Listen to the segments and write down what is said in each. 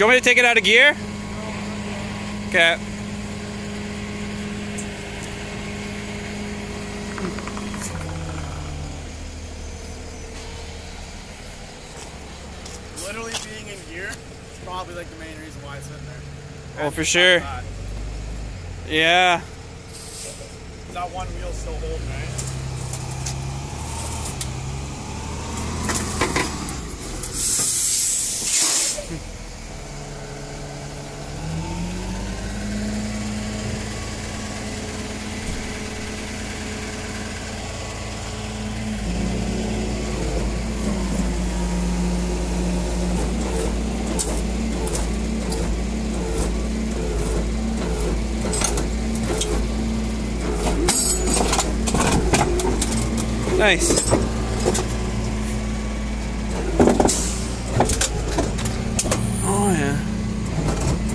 you want me to take it out of gear? Okay. Literally being in gear is probably like the main reason why it's in there. Oh, for sure. That, Yeah. that one wheel's still holding, right? Nice. Oh yeah.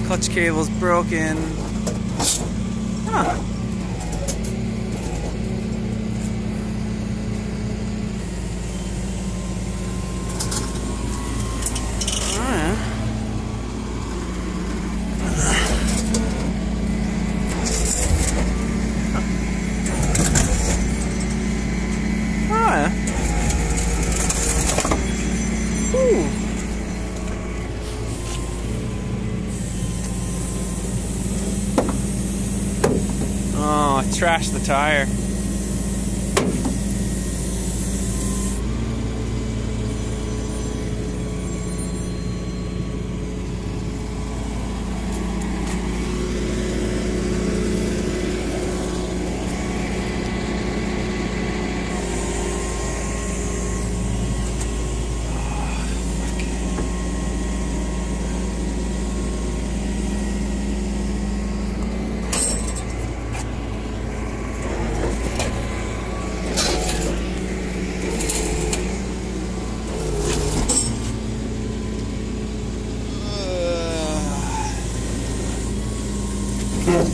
Clutch cable's broken. Huh. Oh yeah. Oh yeah. Oh, I trashed the tire. What's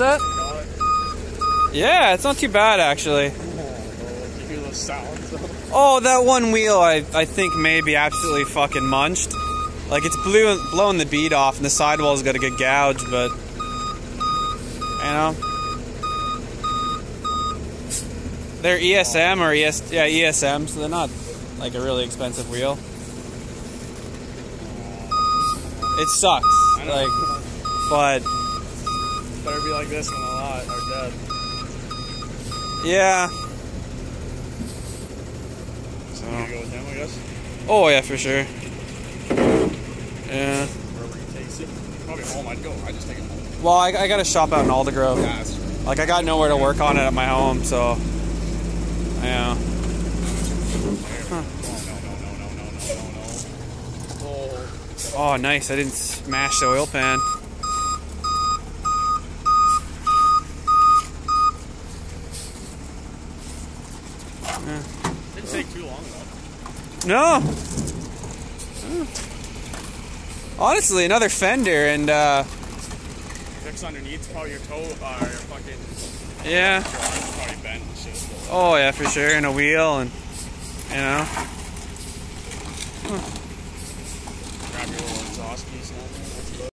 that? Yeah, it's not too bad actually. You hear those sounds though? Oh, that one wheel I, I think may be absolutely fucking munched. Like it's blew, blowing the bead off and the sidewall's got a good gouge, but you know. They're ESM or ES yeah, ESM, so they're not like a really expensive wheel. It sucks. I know. Like but Better be like this than a lot are dead. yeah. Him, I guess? Oh yeah, for sure. Yeah. Probably home. I'd go. I just take it home. Well, I, I got a shop out in Aldergrove. Yeah, like I got nowhere to work on it at my home, so yeah. Huh. Oh, nice! I didn't smash the oil pan. Yeah. Didn't take too long though. No. Honestly, another fender, and uh, Fix underneath, probably your toe, uh, your fucking yeah. your probably bent and shit. Oh yeah, for sure, and a wheel, and you know. Grab your little exhaust piece now.